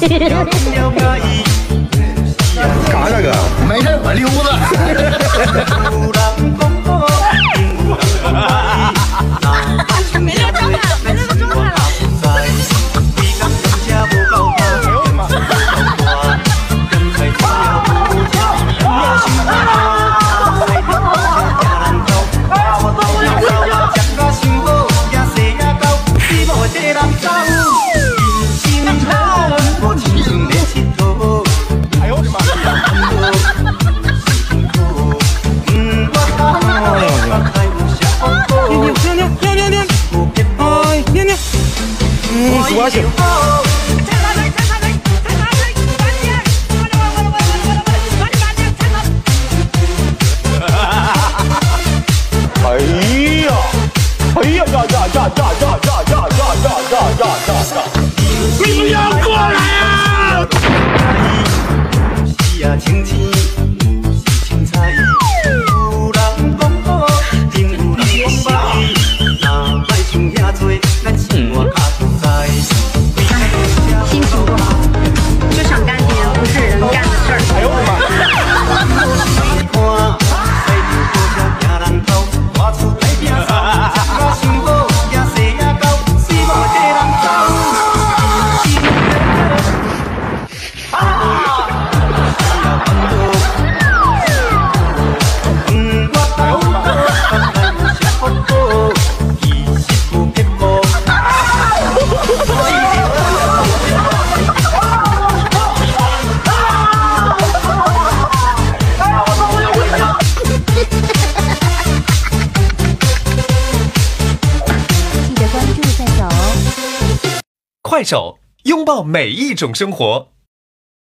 干啥个？没事，我溜达。嗯，说行。哎呀！哎呀呀呀呀呀呀呀呀呀呀呀呀！你们要过来啊！快手，拥抱每一种生活。